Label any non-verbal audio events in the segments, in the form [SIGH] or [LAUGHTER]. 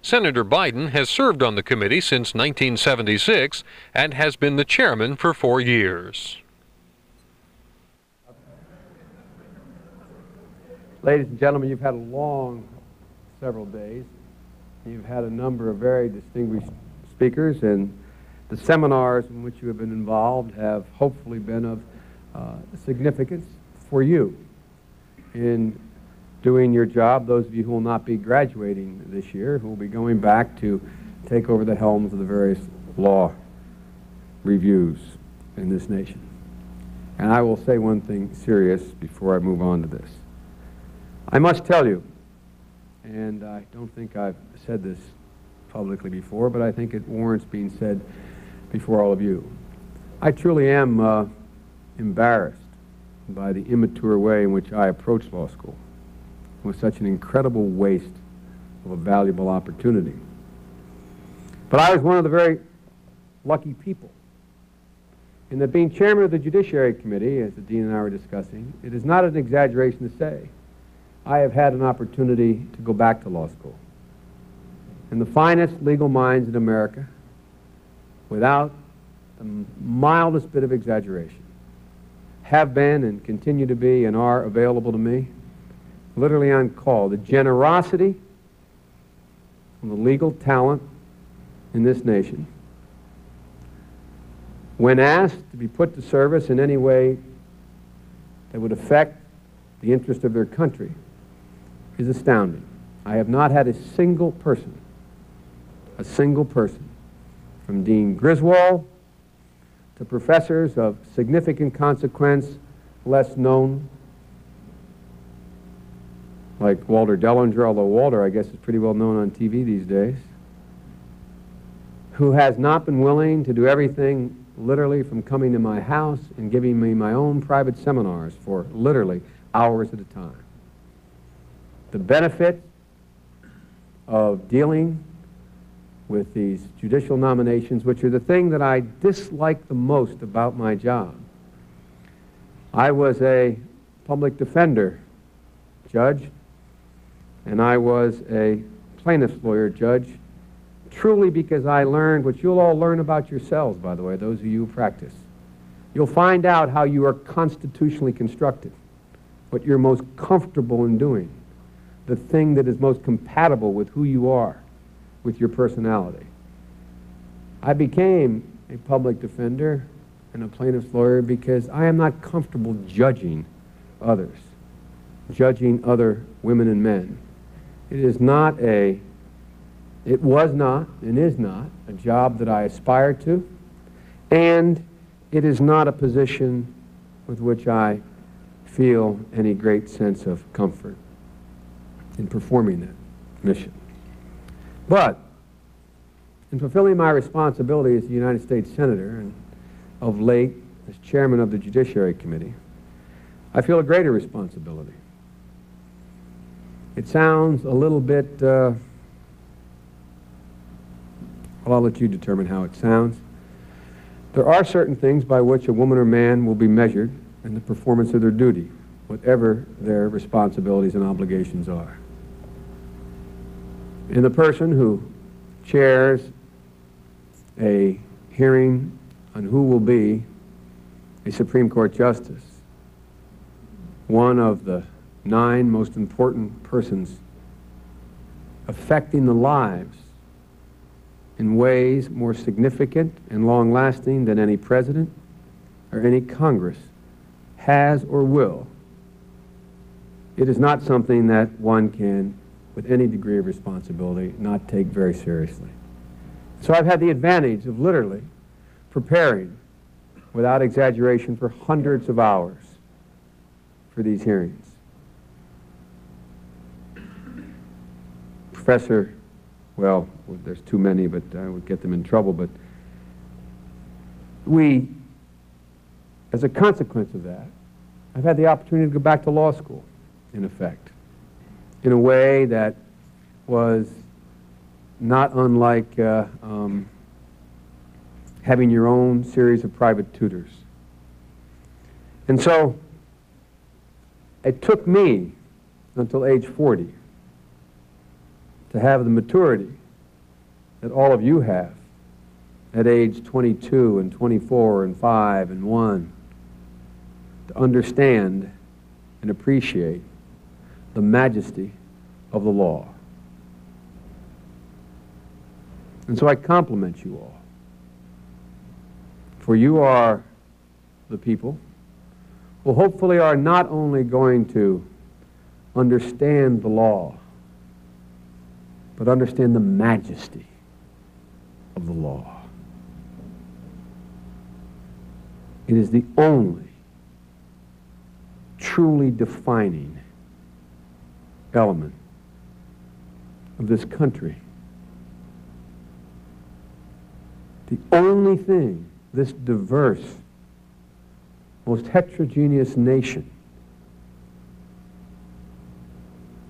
Senator Biden has served on the committee since 1976 and has been the chairman for four years. Ladies and gentlemen, you've had a long several days. You've had a number of very distinguished speakers, and the seminars in which you have been involved have hopefully been of uh, significance for you in doing your job, those of you who will not be graduating this year, who will be going back to take over the helms of the various law reviews in this nation. And I will say one thing serious before I move on to this. I must tell you, and I don't think I've said this publicly before, but I think it warrants being said before all of you. I truly am uh, embarrassed by the immature way in which I approach law school was such an incredible waste of a valuable opportunity. But I was one of the very lucky people. In that being chairman of the Judiciary Committee, as the Dean and I were discussing, it is not an exaggeration to say I have had an opportunity to go back to law school. And the finest legal minds in America, without the mildest bit of exaggeration, have been and continue to be and are available to me literally on call. The generosity and the legal talent in this nation, when asked to be put to service in any way that would affect the interest of their country, is astounding. I have not had a single person, a single person, from Dean Griswold to professors of significant consequence, less known, like Walter Dellinger, although Walter, I guess, is pretty well known on TV these days, who has not been willing to do everything literally from coming to my house and giving me my own private seminars for literally hours at a time. The benefit of dealing with these judicial nominations, which are the thing that I dislike the most about my job. I was a public defender, judge, and I was a plaintiff's lawyer judge, truly because I learned what you'll all learn about yourselves, by the way, those of you who practice. You'll find out how you are constitutionally constructed, what you're most comfortable in doing, the thing that is most compatible with who you are, with your personality. I became a public defender and a plaintiff's lawyer because I am not comfortable judging others, judging other women and men. It is not a, it was not and is not a job that I aspire to, and it is not a position with which I feel any great sense of comfort in performing that mission. But in fulfilling my responsibility as a United States Senator and of late as chairman of the Judiciary Committee, I feel a greater responsibility. It sounds a little bit, uh, well, I'll let you determine how it sounds. There are certain things by which a woman or man will be measured in the performance of their duty, whatever their responsibilities and obligations are. In the person who chairs a hearing on who will be a Supreme Court Justice, one of the nine most important persons affecting the lives in ways more significant and long lasting than any president or any Congress has or will. It is not something that one can, with any degree of responsibility, not take very seriously. So I've had the advantage of literally preparing, without exaggeration, for hundreds of hours for these hearings. Professor, well, there's too many, but I would get them in trouble, but we, as a consequence of that, I've had the opportunity to go back to law school, in effect, in a way that was not unlike uh, um, having your own series of private tutors. And so it took me until age 40 to have the maturity that all of you have at age 22 and 24 and 5 and 1 to understand and appreciate the majesty of the law. And so I compliment you all. For you are the people who hopefully are not only going to understand the law, but understand the majesty of the law. It is the only truly defining element of this country. The only thing this diverse, most heterogeneous nation,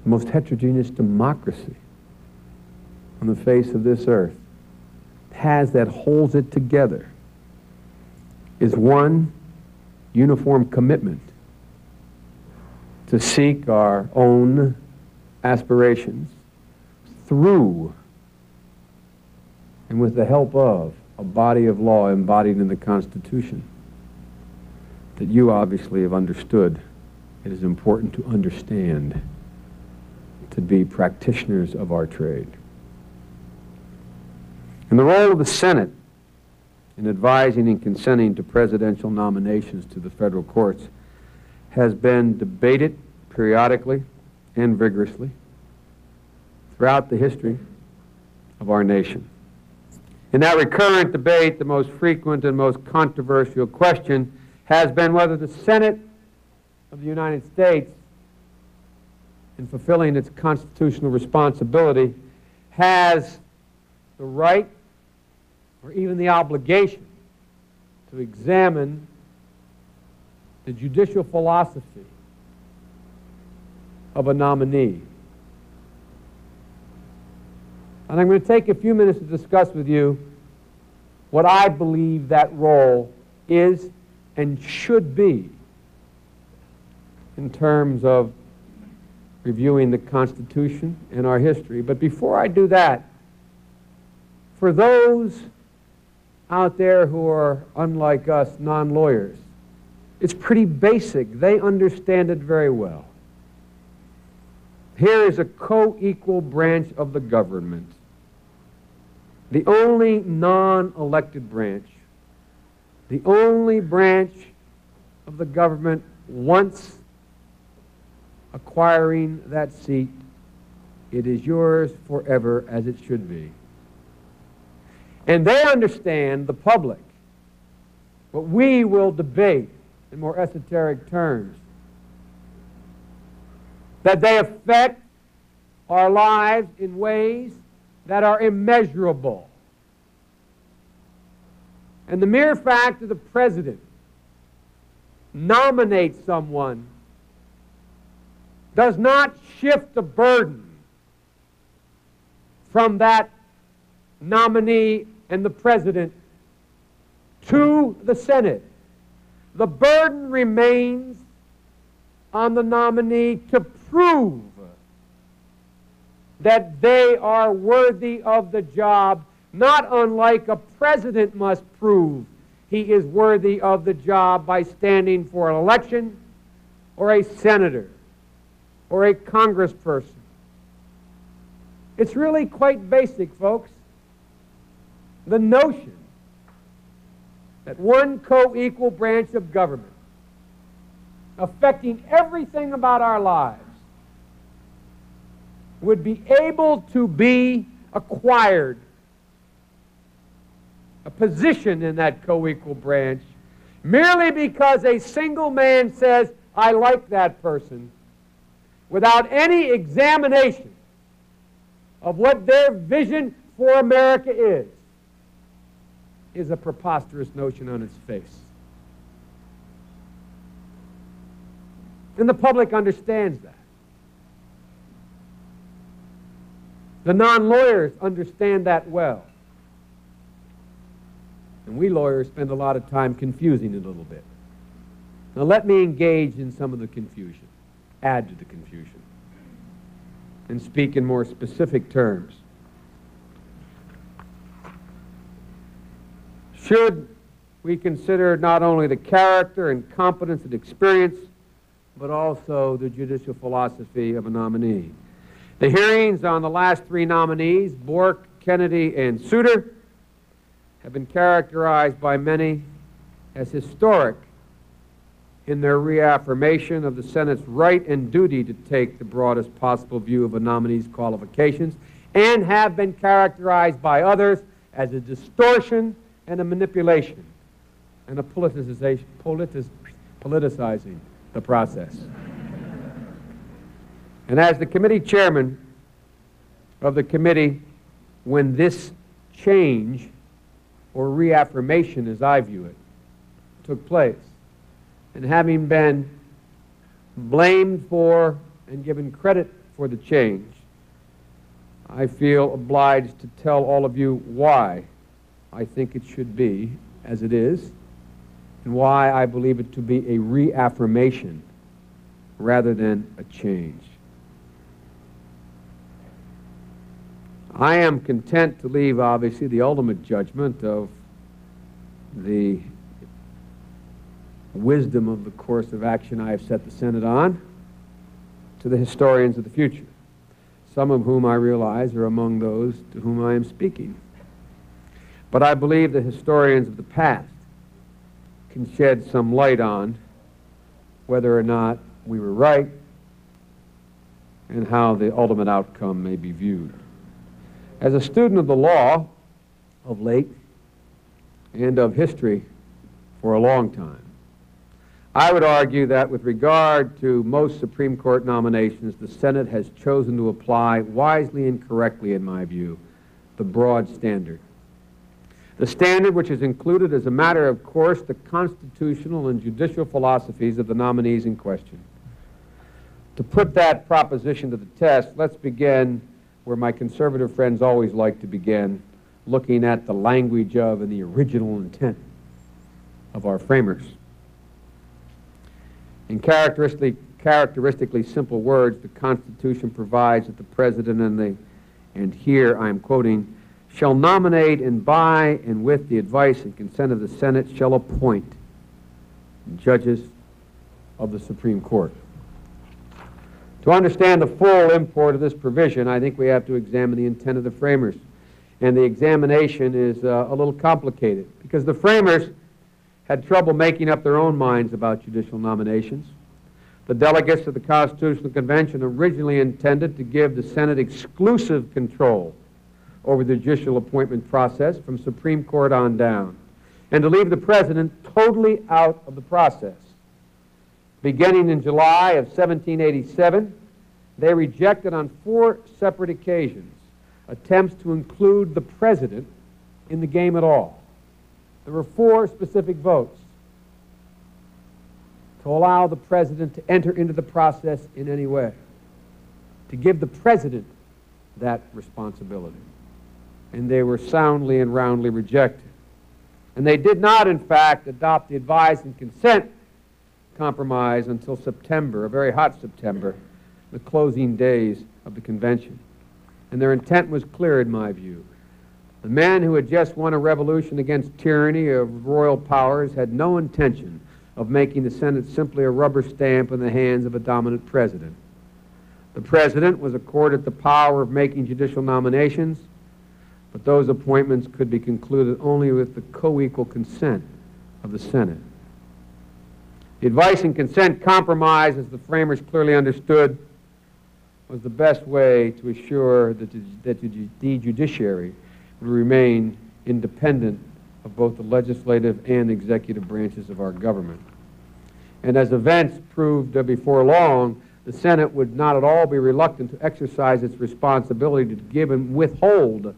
most heterogeneous democracy on the face of this earth has that holds it together is one uniform commitment to seek our own aspirations through and with the help of a body of law embodied in the Constitution that you obviously have understood it is important to understand to be practitioners of our trade. And the role of the Senate in advising and consenting to presidential nominations to the federal courts has been debated periodically and vigorously throughout the history of our nation. In that recurrent debate, the most frequent and most controversial question has been whether the Senate of the United States, in fulfilling its constitutional responsibility, has the right or even the obligation to examine the judicial philosophy of a nominee. And I'm going to take a few minutes to discuss with you what I believe that role is and should be in terms of reviewing the Constitution and our history. But before I do that, for those out there who are unlike us, non lawyers. It's pretty basic. They understand it very well. Here is a co equal branch of the government, the only non elected branch, the only branch of the government once acquiring that seat. It is yours forever as it should be. And they understand, the public, But we will debate in more esoteric terms. That they affect our lives in ways that are immeasurable. And the mere fact that the president nominates someone does not shift the burden from that nominee and the president to the Senate. The burden remains on the nominee to prove that they are worthy of the job, not unlike a president must prove he is worthy of the job by standing for an election or a senator or a congressperson. It's really quite basic, folks the notion that one co equal branch of government affecting everything about our lives would be able to be acquired a position in that co equal branch merely because a single man says, I like that person, without any examination of what their vision for America is is a preposterous notion on its face. And the public understands that. The non lawyers understand that well. And we lawyers spend a lot of time confusing it a little bit. Now, let me engage in some of the confusion, add to the confusion. and speak in more specific terms. Should we consider not only the character and competence and experience, but also the judicial philosophy of a nominee? The hearings on the last three nominees, Bork, Kennedy, and Souter, have been characterized by many as historic in their reaffirmation of the Senate's right and duty to take the broadest possible view of a nominee's qualifications and have been characterized by others as a distortion and a manipulation and a politicization, politic, politicizing the process. And as the committee chairman of the committee, when this change or reaffirmation, as I view it, took place, and having been blamed for and given credit for the change, I feel obliged to tell all of you why I think it should be as it is, and why I believe it to be a reaffirmation rather than a change. I am content to leave, obviously, the ultimate judgment of the wisdom of the course of action I have set the Senate on to the historians of the future, some of whom I realize are among those to whom I am speaking. But I believe the historians of the past can shed some light on whether or not we were right and how the ultimate outcome may be viewed. As a student of the law of late and of history for a long time, I would argue that with regard to most Supreme Court nominations, the Senate has chosen to apply wisely and correctly, in my view, the broad standard. The standard which has included as a matter of course the constitutional and judicial philosophies of the nominees in question. To put that proposition to the test, let's begin where my conservative friends always like to begin, looking at the language of and the original intent of our framers. In characteristically, characteristically simple words, the Constitution provides that the President and the, and here I'm quoting, shall nominate and by and with the advice and consent of the Senate shall appoint judges of the Supreme Court. To understand the full import of this provision, I think we have to examine the intent of the framers. And the examination is uh, a little complicated because the framers had trouble making up their own minds about judicial nominations. The delegates of the Constitutional Convention originally intended to give the Senate exclusive control over the judicial appointment process from Supreme Court on down, and to leave the President totally out of the process. Beginning in July of 1787, they rejected on four separate occasions attempts to include the President in the game at all. There were four specific votes to allow the President to enter into the process in any way, to give the President that responsibility. And they were soundly and roundly rejected. And they did not, in fact, adopt the advice and consent compromise until September, a very hot September, the closing days of the convention. And their intent was clear, in my view. The man who had just won a revolution against tyranny of royal powers had no intention of making the Senate simply a rubber stamp in the hands of a dominant president. The president was accorded the power of making judicial nominations, but those appointments could be concluded only with the co equal consent of the Senate. The advice and consent compromise, as the framers clearly understood, was the best way to assure that the, that the judiciary would remain independent of both the legislative and executive branches of our government. And as events proved uh, before long, the Senate would not at all be reluctant to exercise its responsibility to give and withhold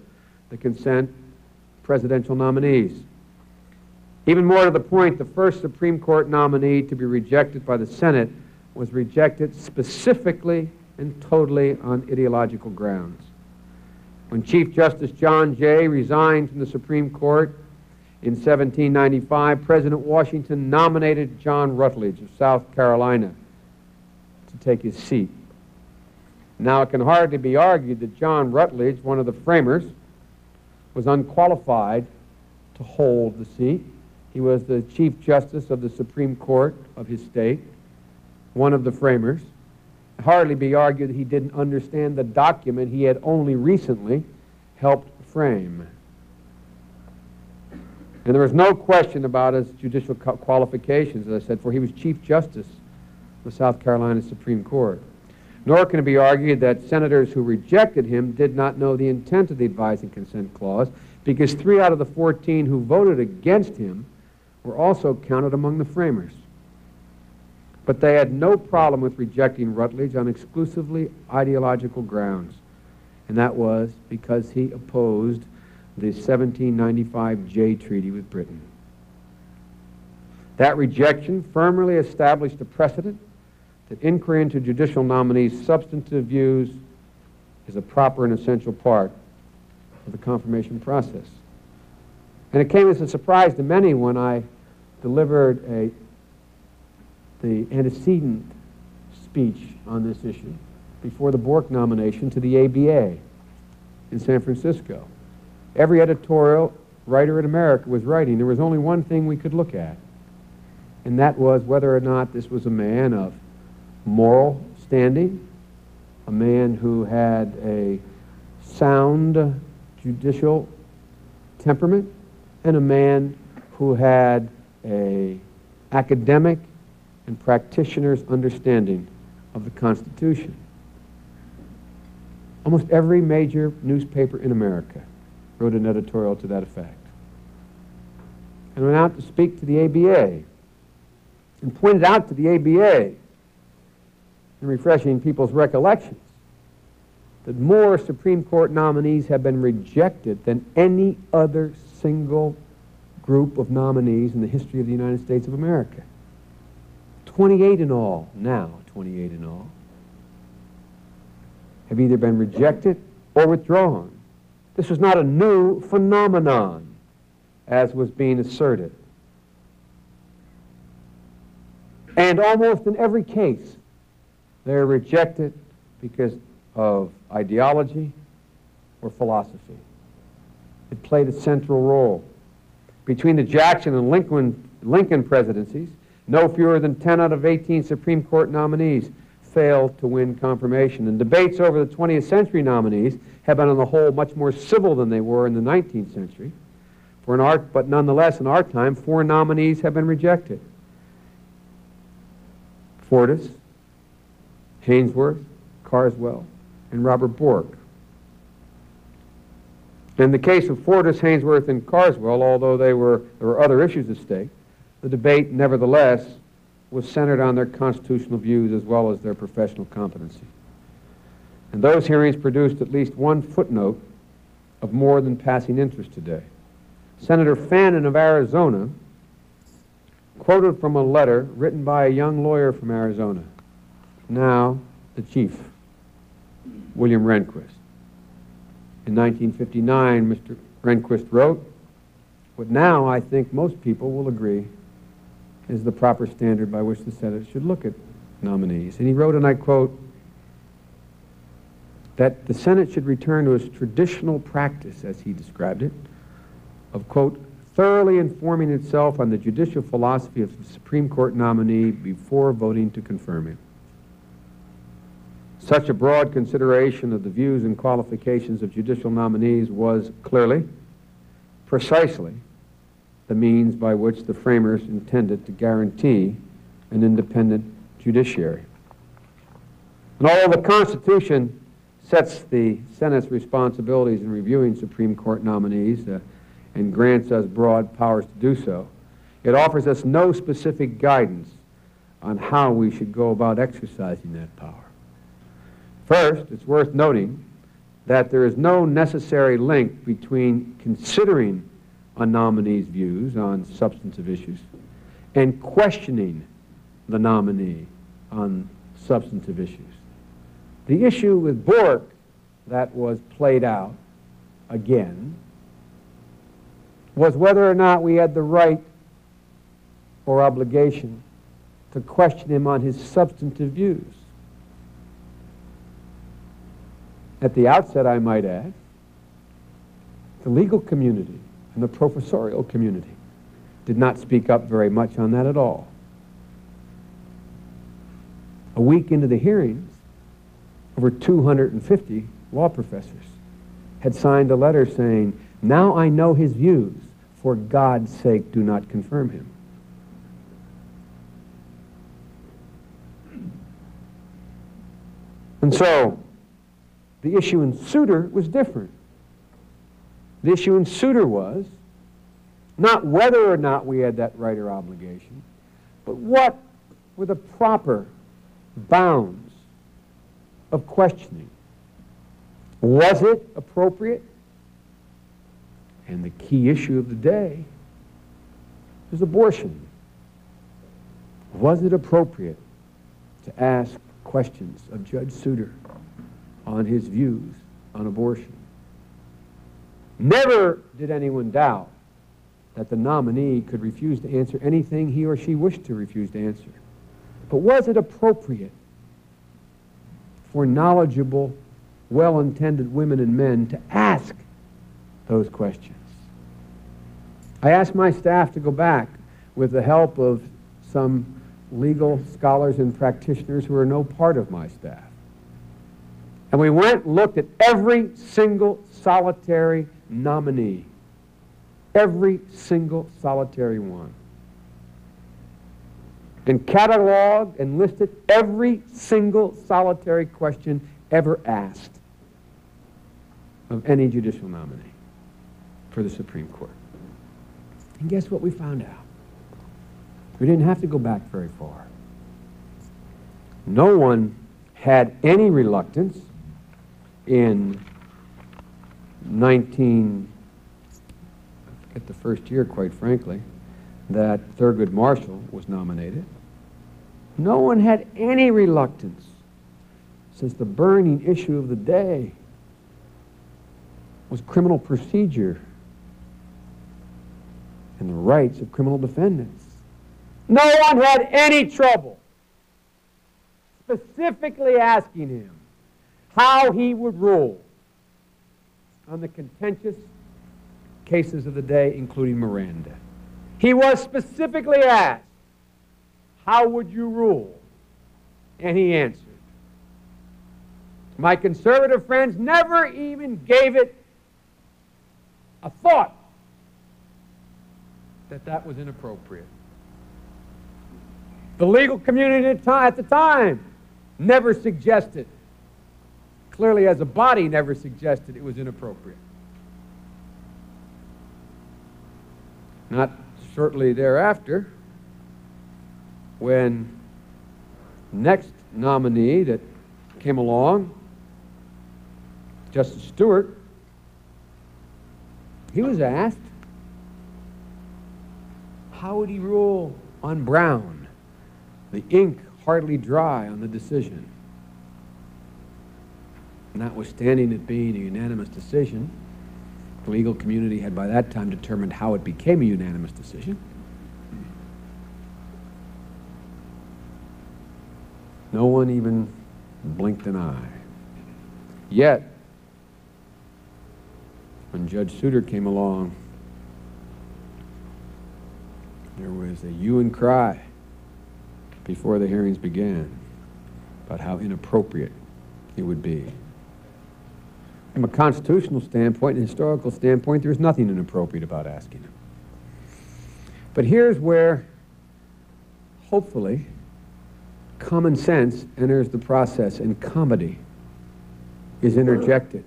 the consent presidential nominees. Even more to the point, the first Supreme Court nominee to be rejected by the Senate was rejected specifically and totally on ideological grounds. When Chief Justice John Jay resigned from the Supreme Court in 1795, President Washington nominated John Rutledge of South Carolina to take his seat. Now, it can hardly be argued that John Rutledge, one of the framers, was unqualified to hold the seat. He was the Chief Justice of the Supreme Court of his state, one of the framers. Hardly be argued that he didn't understand the document he had only recently helped frame. And there was no question about his judicial qualifications, as I said, for he was Chief Justice of the South Carolina Supreme Court. Nor can it be argued that senators who rejected him did not know the intent of the advising consent clause, because three out of the 14 who voted against him were also counted among the framers. But they had no problem with rejecting Rutledge on exclusively ideological grounds, and that was because he opposed the 1795 Jay Treaty with Britain. That rejection firmly established a precedent that inquiry into judicial nominees' substantive views is a proper and essential part of the confirmation process. And it came as a surprise to many when I delivered a, the antecedent speech on this issue before the Bork nomination to the ABA in San Francisco. Every editorial writer in America was writing. There was only one thing we could look at, and that was whether or not this was a man of moral standing, a man who had a sound judicial temperament, and a man who had a academic and practitioner's understanding of the Constitution. Almost every major newspaper in America wrote an editorial to that effect. And went out to speak to the ABA and pointed out to the ABA, in refreshing people's recollections, that more Supreme Court nominees have been rejected than any other single group of nominees in the history of the United States of America. 28 in all, now 28 in all, have either been rejected or withdrawn. This was not a new phenomenon, as was being asserted. And almost in every case, they're rejected because of ideology or philosophy. It played a central role. Between the Jackson and Lincoln, Lincoln presidencies, no fewer than 10 out of 18 Supreme Court nominees failed to win confirmation. And debates over the 20th century nominees have been, on the whole, much more civil than they were in the 19th century. For an art, but nonetheless, in our time, four nominees have been rejected. Fortas, Haynsworth, Carswell, and Robert Bork. In the case of Fortas, Haynsworth, and Carswell, although were, there were other issues at stake, the debate, nevertheless, was centered on their constitutional views as well as their professional competency. And those hearings produced at least one footnote of more than passing interest today. Senator Fannin of Arizona quoted from a letter written by a young lawyer from Arizona, now the chief, William Rehnquist. In 1959, Mr. Rehnquist wrote what now I think most people will agree is the proper standard by which the Senate should look at nominees. And he wrote, and I quote, that the Senate should return to its traditional practice, as he described it, of, quote, thoroughly informing itself on the judicial philosophy of the Supreme Court nominee before voting to confirm him. Such a broad consideration of the views and qualifications of judicial nominees was clearly, precisely, the means by which the framers intended to guarantee an independent judiciary. And although the Constitution sets the Senate's responsibilities in reviewing Supreme Court nominees uh, and grants us broad powers to do so, it offers us no specific guidance on how we should go about exercising that power. First, it's worth noting that there is no necessary link between considering a nominee's views on substantive issues and questioning the nominee on substantive issues. The issue with Bork that was played out again was whether or not we had the right or obligation to question him on his substantive views. At the outset, I might add, the legal community and the professorial community did not speak up very much on that at all. A week into the hearings, over 250 law professors had signed a letter saying, Now I know his views. For God's sake, do not confirm him. And so, the issue in Souter was different. The issue in Souter was not whether or not we had that right or obligation, but what were the proper bounds of questioning. Was it appropriate? And the key issue of the day is abortion. Was it appropriate to ask questions of Judge Souter on his views on abortion? Never did anyone doubt that the nominee could refuse to answer anything he or she wished to refuse to answer. But was it appropriate for knowledgeable, well intended women and men to ask those questions? I asked my staff to go back with the help of some legal scholars and practitioners who are no part of my staff. And we went and looked at every single solitary nominee. Every single solitary one. And cataloged and listed every single solitary question ever asked of any judicial nominee for the Supreme Court. And guess what we found out? We didn't have to go back very far. No one had any reluctance in 19, at the first year, quite frankly, that Thurgood Marshall was nominated. No one had any reluctance since the burning issue of the day was criminal procedure and the rights of criminal defendants. No one had any trouble specifically asking him how he would rule on the contentious cases of the day, including Miranda. He was specifically asked, How would you rule? And he answered. My conservative friends never even gave it a thought that that was inappropriate. The legal community at the time never suggested, clearly as a body never suggested it was inappropriate. Not shortly thereafter, when next nominee that came along, Justice Stewart, he was asked, how would he rule on Brown? The ink hardly dry on the decision. Notwithstanding it being a unanimous decision, the legal community had by that time determined how it became a unanimous decision. No one even blinked an eye. Yet, when Judge Souter came along, there was a hue and cry before the hearings began about how inappropriate it would be. From a constitutional standpoint and historical standpoint, there's nothing inappropriate about asking him. But here's where, hopefully, common sense enters the process and comity is interjected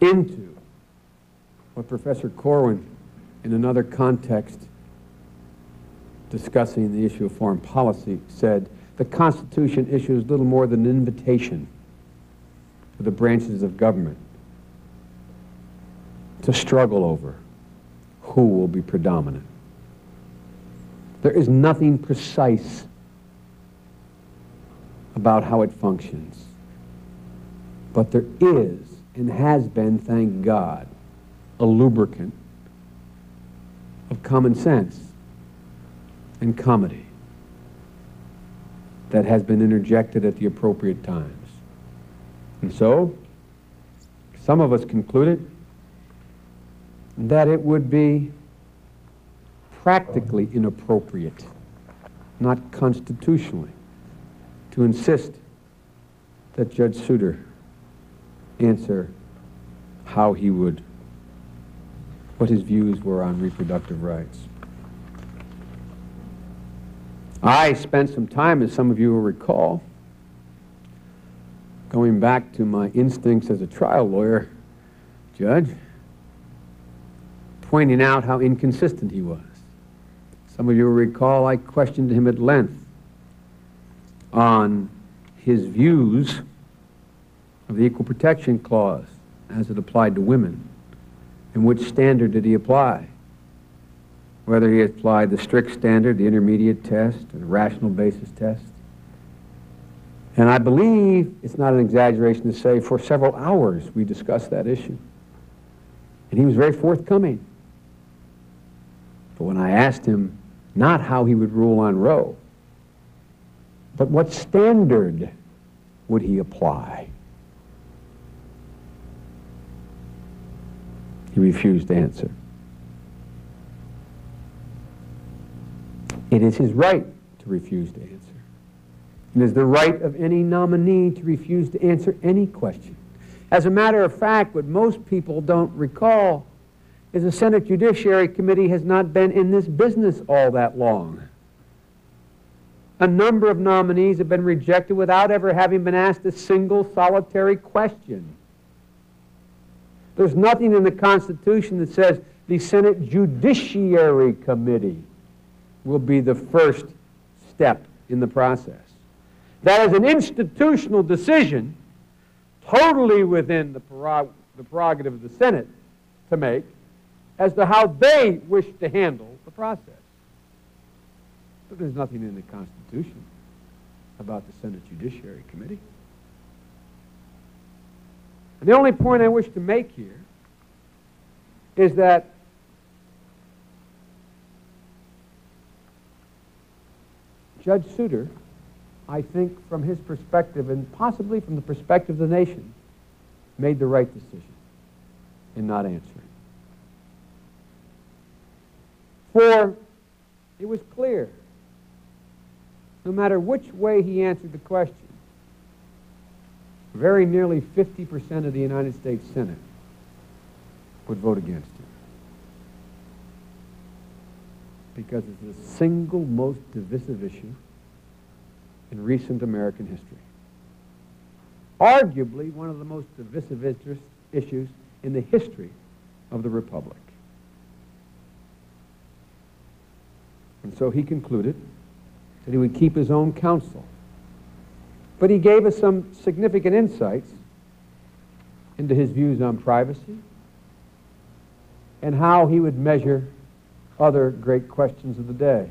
into what Professor Corwin, in another context, discussing the issue of foreign policy, said the Constitution issues little more than an invitation for the branches of government to struggle over who will be predominant. There is nothing precise about how it functions. But there is, and has been, thank God, a lubricant of common sense and comity that has been interjected at the appropriate times. And so, some of us concluded that it would be practically inappropriate, not constitutionally, to insist that Judge Souter answer how he would, what his views were on reproductive rights. I spent some time, as some of you will recall, going back to my instincts as a trial lawyer, Judge, pointing out how inconsistent he was. Some of you will recall I questioned him at length on his views of the Equal Protection Clause as it applied to women and which standard did he apply whether he applied the strict standard, the intermediate test, or the rational basis test. And I believe it's not an exaggeration to say for several hours we discussed that issue. And he was very forthcoming. But when I asked him not how he would rule on Roe, but what standard would he apply, he refused to answer. It is his right to refuse to answer. It is the right of any nominee to refuse to answer any question. As a matter of fact, what most people don't recall is the Senate Judiciary Committee has not been in this business all that long. A number of nominees have been rejected without ever having been asked a single solitary question. There's nothing in the Constitution that says the Senate Judiciary Committee will be the first step in the process. That is an institutional decision totally within the, prerog the prerogative of the Senate to make as to how they wish to handle the process. But there's nothing in the Constitution about the Senate Judiciary Committee. And the only point I wish to make here is that Judge Souter, I think from his perspective and possibly from the perspective of the nation, made the right decision in not answering. For it was clear, no matter which way he answered the question, very nearly 50% of the United States Senate would vote against him. because it's the single most divisive issue in recent American history. Arguably one of the most divisive issues in the history of the Republic. And so he concluded that he would keep his own counsel. But he gave us some significant insights into his views on privacy and how he would measure other great questions of the day.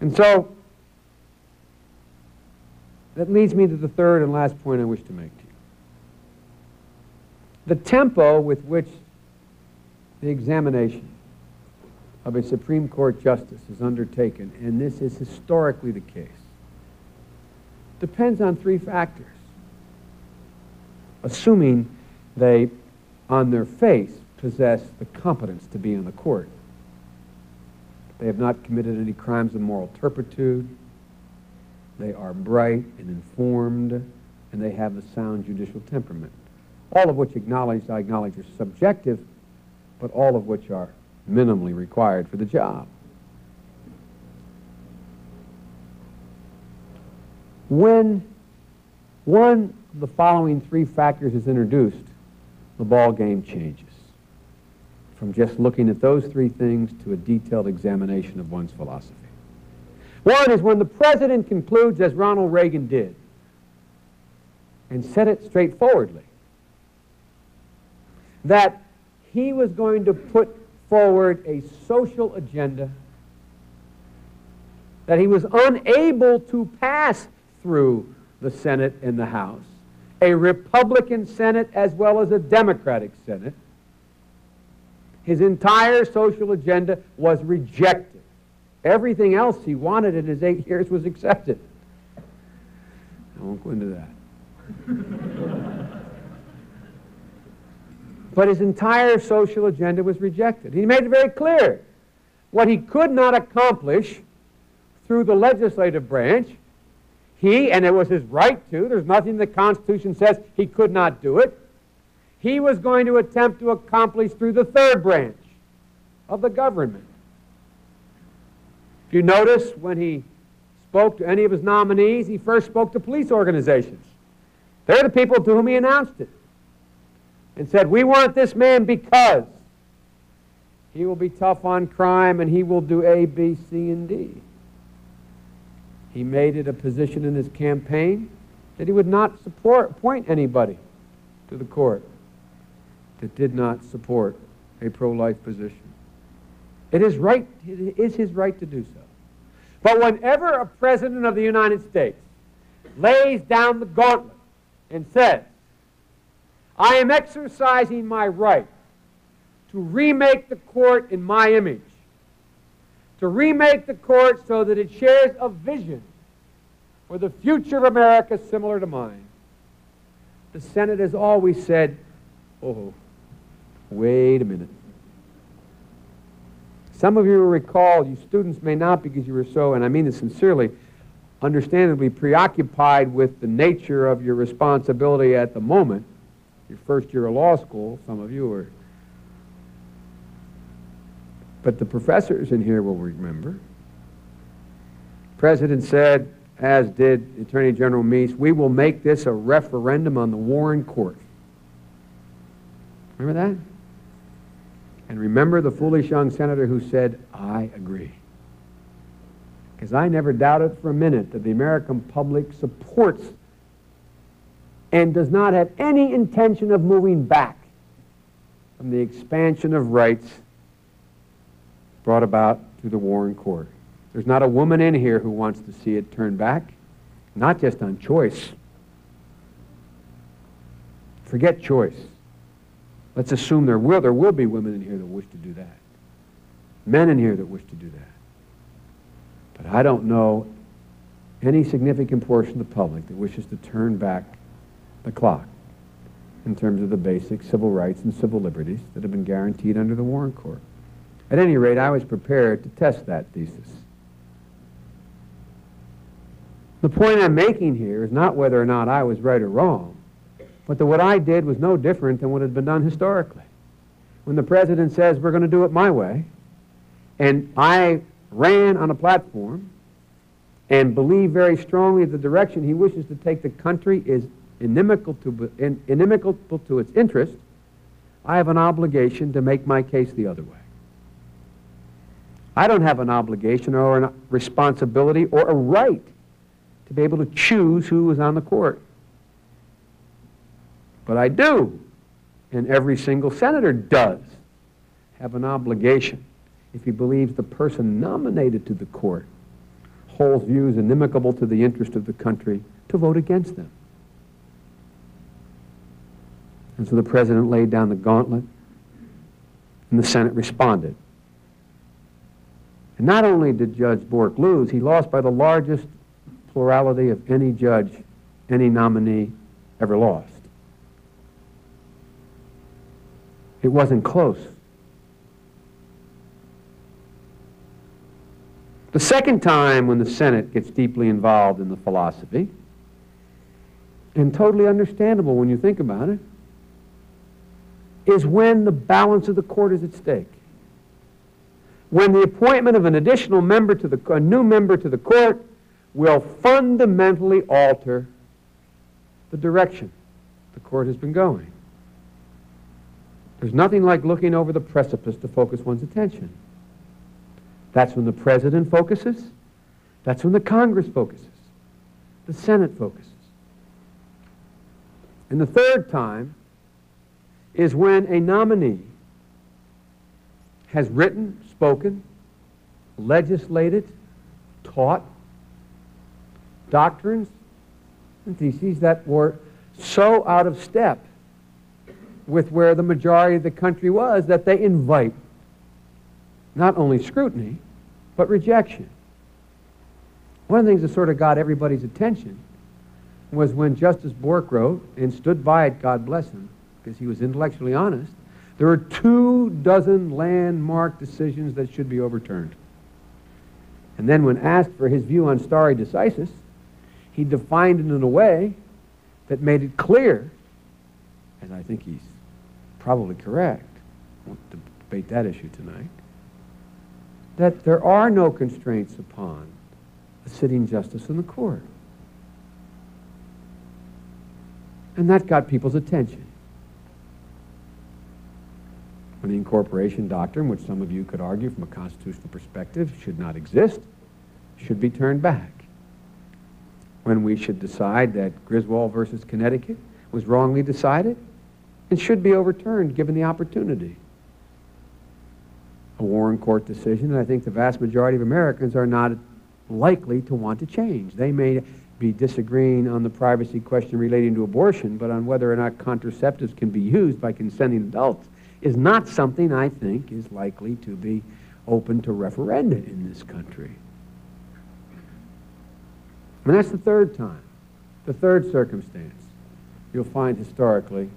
And so, that leads me to the third and last point I wish to make to you. The tempo with which the examination of a Supreme Court justice is undertaken, and this is historically the case, depends on three factors. Assuming they, on their face, possess the competence to be in the court. They have not committed any crimes of moral turpitude. They are bright and informed, and they have a sound judicial temperament. All of which acknowledged, I acknowledge, are subjective, but all of which are minimally required for the job. When one of the following three factors is introduced, the ball game changes from just looking at those three things to a detailed examination of one's philosophy. One is when the president concludes, as Ronald Reagan did, and said it straightforwardly, that he was going to put forward a social agenda that he was unable to pass through the Senate and the House, a Republican Senate as well as a Democratic Senate, his entire social agenda was rejected. Everything else he wanted in his eight years was accepted. I won't go into that. [LAUGHS] but his entire social agenda was rejected. He made it very clear what he could not accomplish through the legislative branch. He, and it was his right to, there's nothing the Constitution says he could not do it. He was going to attempt to accomplish through the third branch of the government. You notice, when he spoke to any of his nominees, he first spoke to police organizations. They're the people to whom he announced it and said, We want this man because he will be tough on crime and he will do A, B, C, and D. He made it a position in his campaign that he would not support, appoint anybody to the court that did not support a pro life position. It is right, it is his right to do so. But whenever a president of the United States lays down the gauntlet and says, I am exercising my right to remake the court in my image, to remake the court so that it shares a vision for the future of America similar to mine. The Senate has always said, oh, wait a minute. Some of you will recall, you students may not because you were so, and I mean this sincerely, understandably preoccupied with the nature of your responsibility at the moment. Your first year of law school, some of you were. But the professors in here will remember. The president said, as did Attorney General Meese, we will make this a referendum on the Warren Court. Remember that? And remember the foolish young senator who said, I agree. Because I never doubted for a minute that the American public supports and does not have any intention of moving back from the expansion of rights brought about through the Warren Court. There's not a woman in here who wants to see it turned back, not just on choice. Forget choice. Let's assume there will. There will be women in here that wish to do that. Men in here that wish to do that. But I don't know any significant portion of the public that wishes to turn back the clock in terms of the basic civil rights and civil liberties that have been guaranteed under the Warren Court. At any rate, I was prepared to test that thesis. The point I'm making here is not whether or not I was right or wrong, but that what I did was no different than what had been done historically. When the president says we're going to do it my way, and I ran on a platform and believe very strongly the direction he wishes to take the country is inimical to, in, inimical to its interest, I have an obligation to make my case the other way. I don't have an obligation or a responsibility or a right to be able to choose who is on the court. But I do, and every single senator does, have an obligation if he believes the person nominated to the court holds views inimical to the interest of the country to vote against them. And so the president laid down the gauntlet, and the Senate responded. And not only did Judge Bork lose, he lost by the largest plurality of any judge, any nominee ever lost. It wasn't close. The second time when the Senate gets deeply involved in the philosophy, and totally understandable when you think about it, is when the balance of the court is at stake. When the appointment of an additional member to the, a new member to the court will fundamentally alter the direction the court has been going. There's nothing like looking over the precipice to focus one's attention. That's when the president focuses. That's when the Congress focuses. The Senate focuses. And the third time is when a nominee has written, spoken, legislated, taught doctrines and theses that were so out of step with where the majority of the country was that they invite not only scrutiny, but rejection. One of the things that sort of got everybody's attention was when Justice Bork wrote and stood by it, God bless him, because he was intellectually honest. There are two dozen landmark decisions that should be overturned. And then, when asked for his view on stare decisis, he defined it in a way that made it clear, and I think he's probably correct. I won't debate that issue tonight. That there are no constraints upon a sitting justice in the court. And that got people's attention. When the incorporation doctrine, which some of you could argue from a constitutional perspective should not exist, should be turned back. When we should decide that Griswold versus Connecticut was wrongly decided and should be overturned given the opportunity. A Warren Court decision, and I think the vast majority of Americans are not likely to want to change. They may be disagreeing on the privacy question relating to abortion, but on whether or not contraceptives can be used by consenting adults is not something I think is likely to be open to referenda in this country. And that's the third time, the third circumstance you'll find historically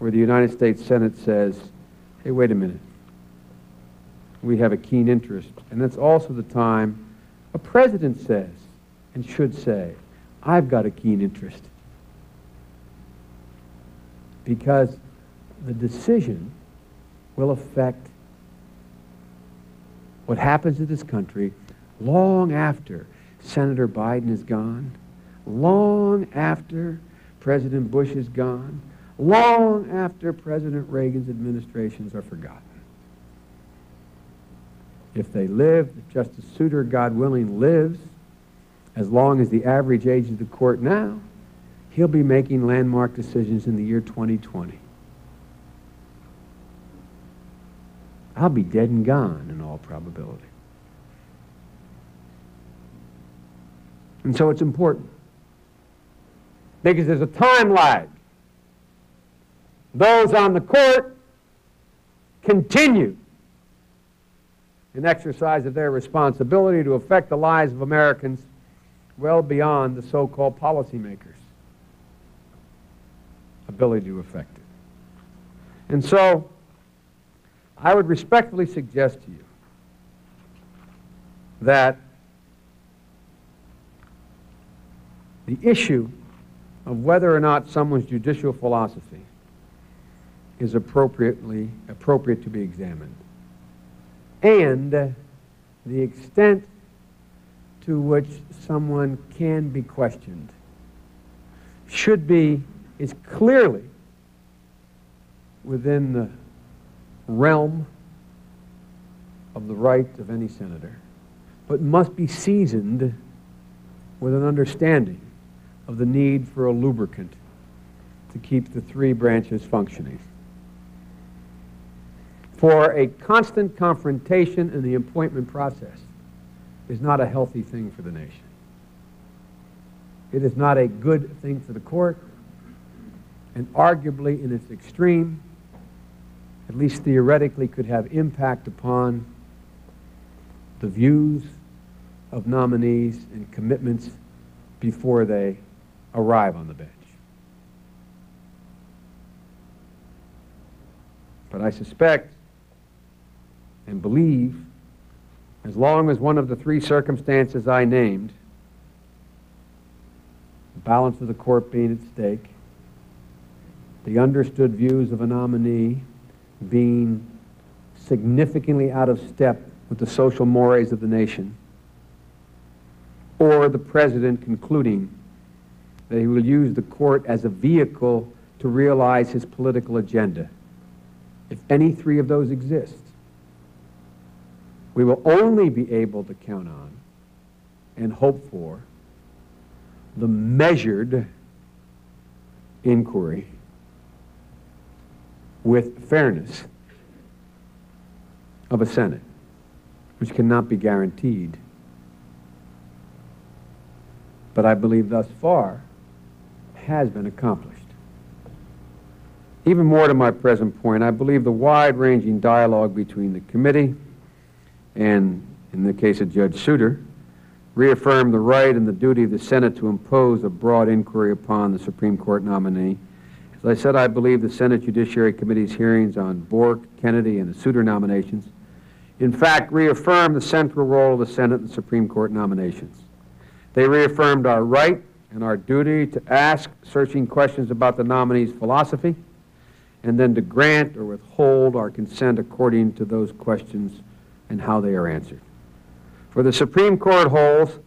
where the United States Senate says, hey, wait a minute, we have a keen interest. And that's also the time a president says and should say, I've got a keen interest. Because the decision will affect what happens in this country long after Senator Biden is gone, long after President Bush is gone, long after President Reagan's administrations are forgotten. If they live, if Justice Souter, God willing, lives, as long as the average age of the court now, he'll be making landmark decisions in the year 2020. I'll be dead and gone in all probability. And so it's important. Because there's a time lag. Those on the court continue in exercise of their responsibility to affect the lives of Americans well beyond the so-called policymakers' ability to affect it. And so, I would respectfully suggest to you that the issue of whether or not someone's judicial philosophy is appropriately appropriate to be examined and the extent to which someone can be questioned should be is clearly within the realm of the right of any senator but must be seasoned with an understanding of the need for a lubricant to keep the three branches functioning. For a constant confrontation in the appointment process is not a healthy thing for the nation. It is not a good thing for the court, and arguably in its extreme, at least theoretically, could have impact upon the views of nominees and commitments before they arrive on the bench. But I suspect and believe, as long as one of the three circumstances I named, the balance of the court being at stake, the understood views of a nominee being significantly out of step with the social mores of the nation, or the president concluding that he will use the court as a vehicle to realize his political agenda. If any three of those exist, we will only be able to count on and hope for the measured inquiry with fairness of a Senate, which cannot be guaranteed. But I believe thus far has been accomplished. Even more to my present point, I believe the wide-ranging dialogue between the committee and, in the case of Judge Souter, reaffirmed the right and the duty of the Senate to impose a broad inquiry upon the Supreme Court nominee. As I said, I believe the Senate Judiciary Committee's hearings on Bork, Kennedy, and the Souter nominations, in fact, reaffirmed the central role of the Senate in Supreme Court nominations. They reaffirmed our right and our duty to ask searching questions about the nominee's philosophy and then to grant or withhold our consent according to those questions and how they are answered. For the Supreme Court holds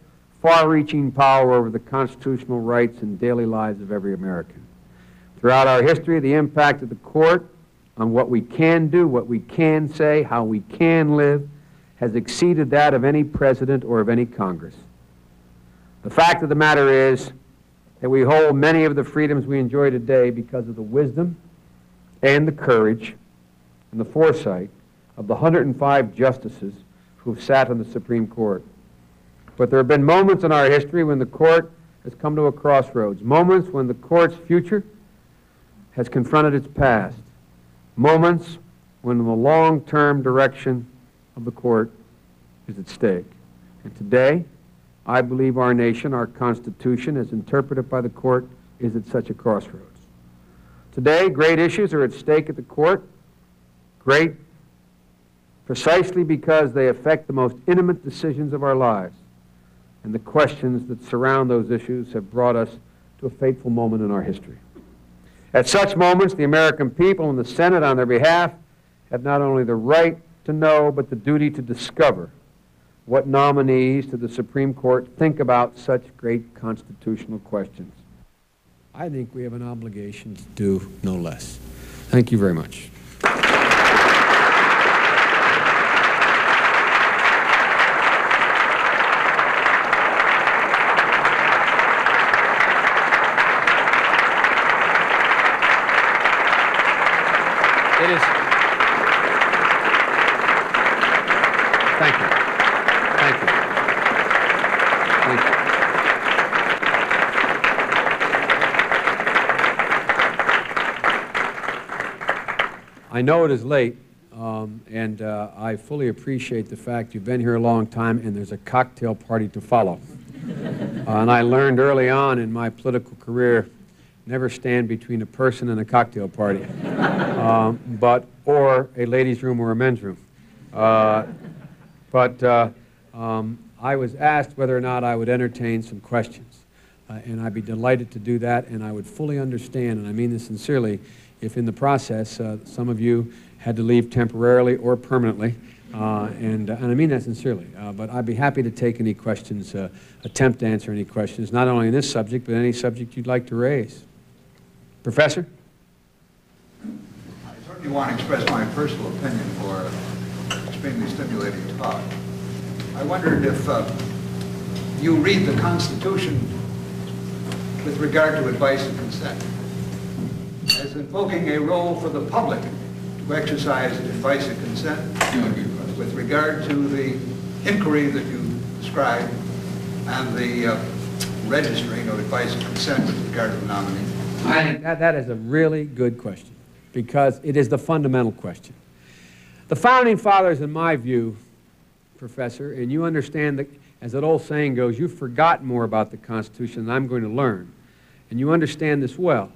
far reaching power over the constitutional rights and daily lives of every American. Throughout our history, the impact of the court on what we can do, what we can say, how we can live, has exceeded that of any president or of any Congress. The fact of the matter is that we hold many of the freedoms we enjoy today because of the wisdom and the courage and the foresight of the 105 justices who have sat on the Supreme Court. But there have been moments in our history when the court has come to a crossroads, moments when the court's future has confronted its past, moments when the long term direction of the court is at stake. And today, I believe our nation, our Constitution, as interpreted by the court, is at such a crossroads. Today, great issues are at stake at the court, great precisely because they affect the most intimate decisions of our lives. And the questions that surround those issues have brought us to a fateful moment in our history. At such moments, the American people and the Senate, on their behalf, have not only the right to know, but the duty to discover what nominees to the Supreme Court think about such great constitutional questions. I think we have an obligation to do no less. Thank you very much. It is. Thank you. Thank you. Thank you. I know it is late, um, and uh, I fully appreciate the fact you've been here a long time and there's a cocktail party to follow. [LAUGHS] Uh, and I learned early on in my political career never stand between a person and a cocktail party, [LAUGHS] um, but or a ladies' room or a men's room. Uh, but uh, um, I was asked whether or not I would entertain some questions, uh, and I'd be delighted to do that. And I would fully understand, and I mean this sincerely, if in the process uh, some of you had to leave temporarily or permanently. Uh, and, and I mean that sincerely. Uh, but I'd be happy to take any questions, uh, attempt to answer any questions, not only in this subject, but any subject you'd like to raise. Professor? I certainly want to express my personal opinion for extremely stimulating talk. I wondered if uh, you read the Constitution with regard to advice and consent invoking a role for the public to exercise and consent with regard to the inquiry that you described and the uh, registering of advice and consent with regard to the nominee. I that, that is a really good question because it is the fundamental question. The founding fathers, in my view, Professor, and you understand that, as that old saying goes, you've forgotten more about the Constitution than I'm going to learn. And you understand this well.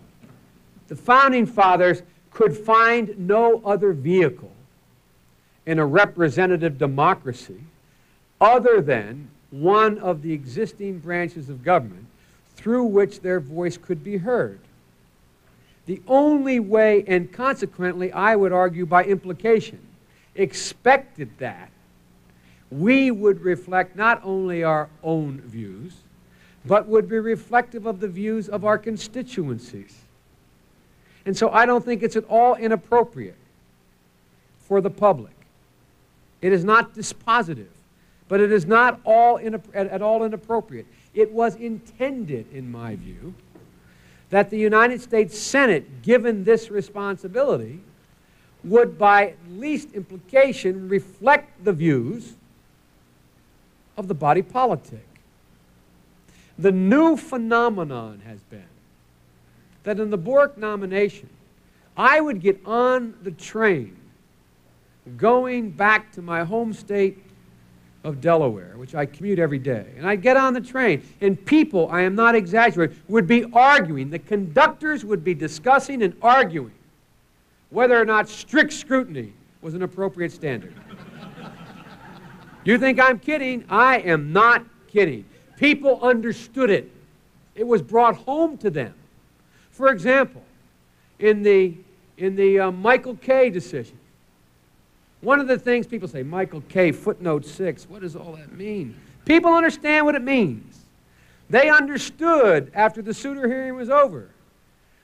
The founding fathers could find no other vehicle in a representative democracy other than one of the existing branches of government through which their voice could be heard. The only way, and consequently, I would argue by implication, expected that we would reflect not only our own views, but would be reflective of the views of our constituencies. And so I don't think it's at all inappropriate for the public. It is not dispositive, but it is not all at, at all inappropriate. It was intended, in my view, that the United States Senate, given this responsibility, would by least implication reflect the views of the body politic. The new phenomenon has been that in the Bork nomination, I would get on the train going back to my home state of Delaware, which I commute every day, and I'd get on the train, and people, I am not exaggerating, would be arguing. The conductors would be discussing and arguing whether or not strict scrutiny was an appropriate standard. [LAUGHS] you think I'm kidding? I am not kidding. People understood it, it was brought home to them. For example, in the, in the uh, Michael K decision, one of the things people say, Michael K., footnote 6, what does all that mean? People understand what it means. They understood after the Souter hearing was over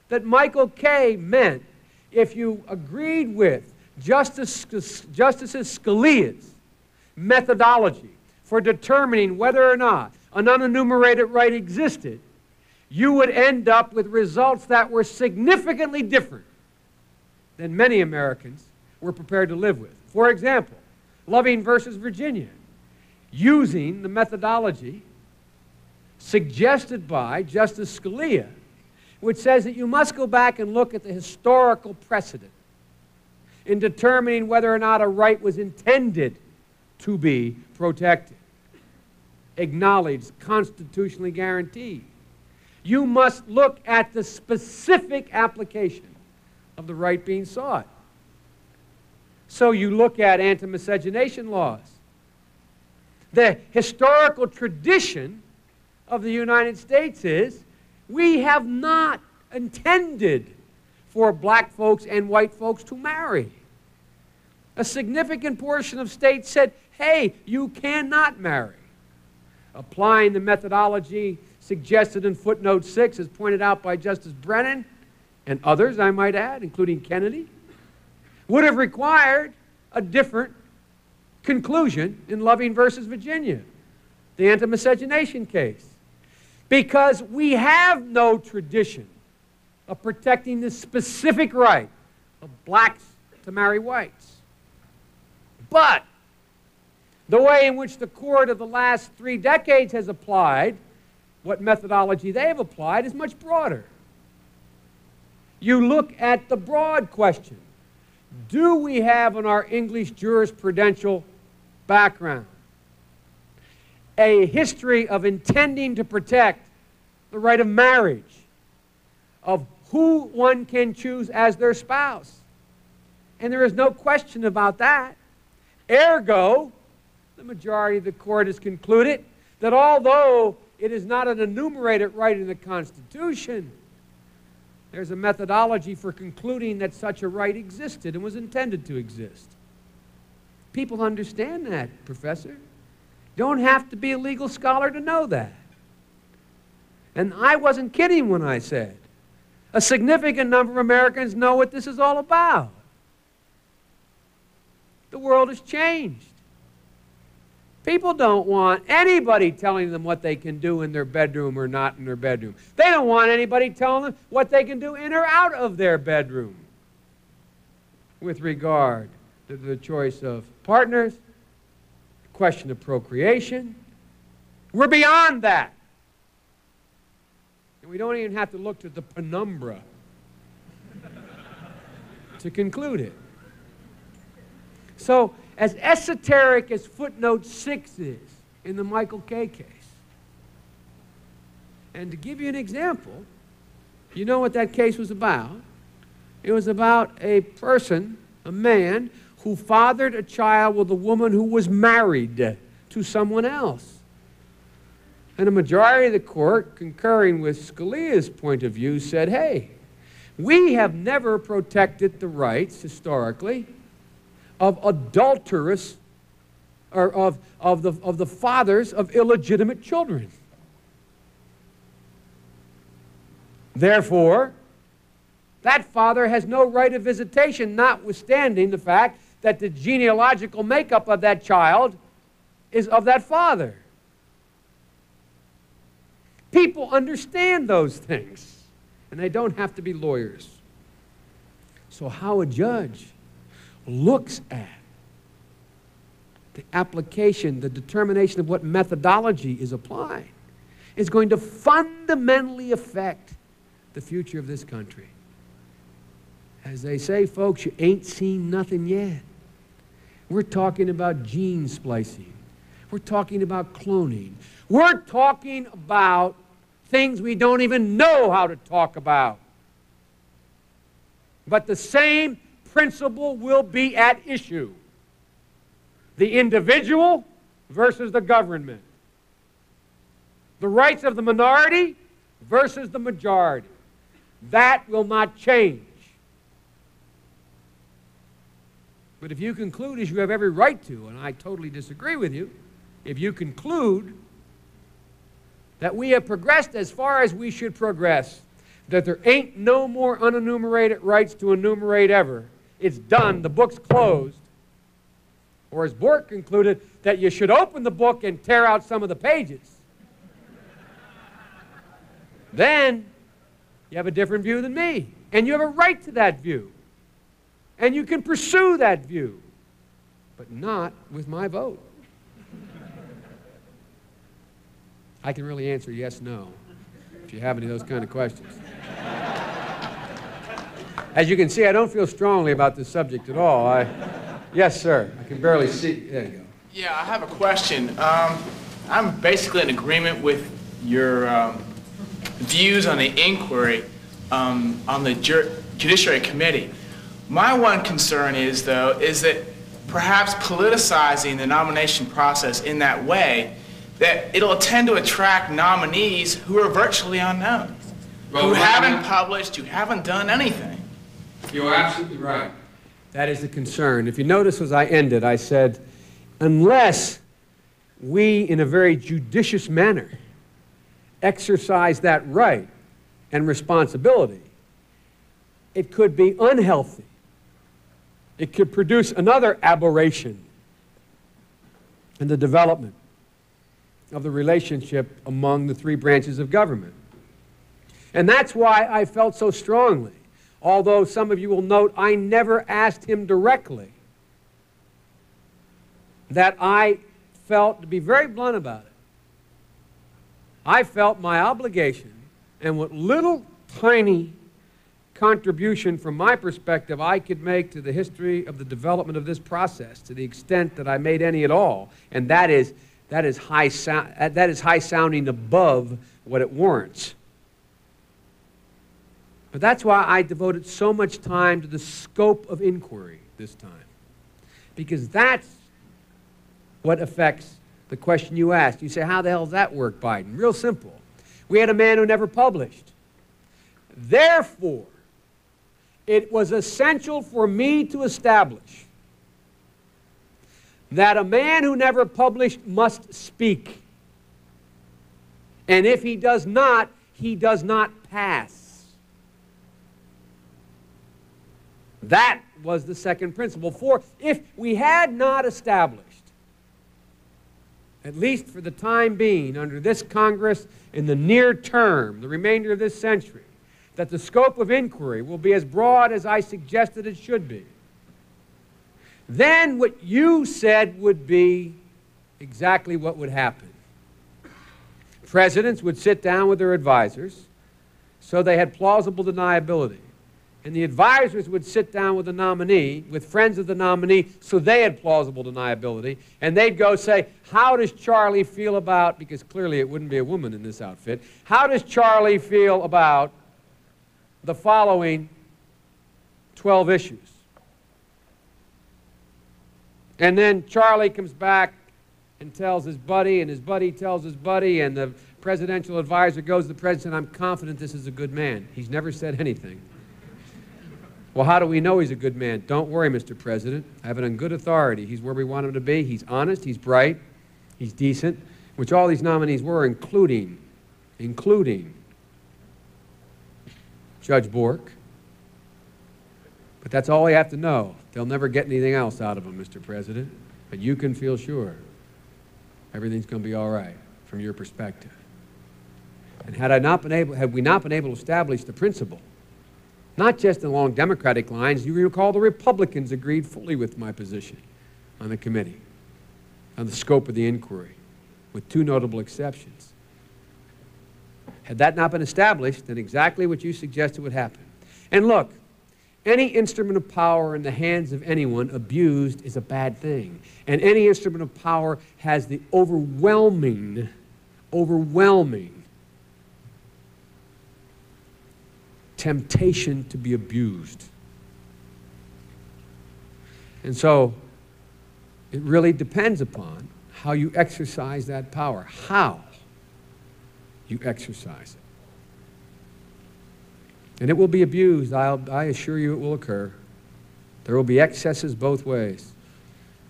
that Michael K. meant if you agreed with Justice, Justice Scalia's methodology for determining whether or not an unenumerated right existed, you would end up with results that were significantly different than many Americans were prepared to live with. For example, Loving versus Virginia, using the methodology suggested by Justice Scalia, which says that you must go back and look at the historical precedent in determining whether or not a right was intended to be protected, acknowledged, constitutionally guaranteed. You must look at the specific application of the right being sought. So you look at anti miscegenation laws. The historical tradition of the United States is we have not intended for black folks and white folks to marry. A significant portion of states said, hey, you cannot marry. Applying the methodology suggested in footnote 6, as pointed out by Justice Brennan and others, I might add, including Kennedy, would have required a different conclusion in Loving versus Virginia, the anti miscegenation case. Because we have no tradition of protecting the specific right of blacks to marry whites. But the way in which the court of the last three decades has applied what methodology they have applied is much broader. You look at the broad question do we have in our English jurisprudential background a history of intending to protect the right of marriage, of who one can choose as their spouse? And there is no question about that. Ergo, the majority of the court has concluded that although it is not an enumerated right in the Constitution, there's a methodology for concluding that such a right existed and was intended to exist. People understand that, Professor. Don't have to be a legal scholar to know that. And I wasn't kidding when I said a significant number of Americans know what this is all about. The world has changed. People don't want anybody telling them what they can do in their bedroom or not in their bedroom. They don't want anybody telling them what they can do in or out of their bedroom with regard to the choice of partners, question of procreation. We're beyond that. And we don't even have to look to the penumbra to conclude it. So, as esoteric as footnote 6 is in the Michael K case. And to give you an example, you know what that case was about? It was about a person, a man, who fathered a child with a woman who was married to someone else. And a majority of the court, concurring with Scalia's point of view, said, hey, we have never protected the rights historically of adulterous or of, of, the, of the fathers of illegitimate children. Therefore, that father has no right of visitation, notwithstanding the fact that the genealogical makeup of that child is of that father. People understand those things, and they don't have to be lawyers. So, how a judge looks at the application, the determination of what methodology is applied, is going to fundamentally affect the future of this country. As they say, folks, you ain't seen nothing yet. We're talking about gene splicing. We're talking about cloning. We're talking about things we don't even know how to talk about. But the same principle will be at issue the individual versus the government, the rights of the minority versus the majority. That will not change. But if you conclude, as you have every right to, and I totally disagree with you, if you conclude that we have progressed as far as we should progress, that there ain't no more unenumerated rights to enumerate ever, it's done, the book's closed, or as Bork concluded, that you should open the book and tear out some of the pages, then you have a different view than me. And you have a right to that view. And you can pursue that view, but not with my vote. I can really answer yes, no, if you have any of those kind of questions. As you can see, I don't feel strongly about this subject at all. I, yes, sir. I can barely see. There you go. Yeah, I have a question. Um, I'm basically in agreement with your um, views on the inquiry um, on the Jur- Judiciary Committee. My one concern is, though, is that perhaps politicizing the nomination process in that way, that it'll tend to attract nominees who are virtually unknown, Well, who haven't now- published, who haven't done anything. You're absolutely right. That is the concern. If you notice as I ended, I said, unless we, in a very judicious manner, exercise that right and responsibility, it could be unhealthy. It could produce another aberration in the development of the relationship among the three branches of government. And that's why I felt so strongly although some of you will note I never asked him directly, that I felt, to be very blunt about it, I felt my obligation and what little tiny contribution from my perspective I could make to the history of the development of this process to the extent that I made any at all, and that is, that is, high, that is high sounding above what it warrants. But that's why I devoted so much time to the scope of inquiry this time. Because that's what affects the question you asked. You say, How the hell does that work, Biden? Real simple. We had a man who never published. Therefore, it was essential for me to establish that a man who never published must speak. And if he does not, he does not pass. That was the second principle. For if we had not established, at least for the time being, under this Congress in the near term, the remainder of this century, that the scope of inquiry will be as broad as I suggested it should be, then what you said would be exactly what would happen. Presidents would sit down with their advisors so they had plausible deniability and the advisors would sit down with the nominee, with friends of the nominee, so they had plausible deniability, and they'd go say, How does Charlie feel about, because clearly it wouldn't be a woman in this outfit, how does Charlie feel about the following 12 issues? And then Charlie comes back and tells his buddy, and his buddy tells his buddy, and the presidential advisor goes to the president, I'm confident this is a good man. He's never said anything. Well, how do we know he's a good man? Don't worry, Mr. President. I have it on good authority. He's where we want him to be. He's honest, he's bright, he's decent, which all these nominees were, including, including Judge Bork. But that's all you have to know. They'll never get anything else out of him, Mr. President. But you can feel sure everything's going to be all right from your perspective. And had I not been able, had we not been able to establish the principle not just along Democratic lines. You recall the Republicans agreed fully with my position on the committee, on the scope of the inquiry, with two notable exceptions. Had that not been established, then exactly what you suggested would happen. And look, Any instrument of power in the hands of anyone abused is a bad thing. And any instrument of power has the overwhelming, overwhelming temptation to be abused. And so it really depends upon how you exercise that power, how you exercise it. And it will be abused. I'll, I assure you it will occur. There will be excesses both ways.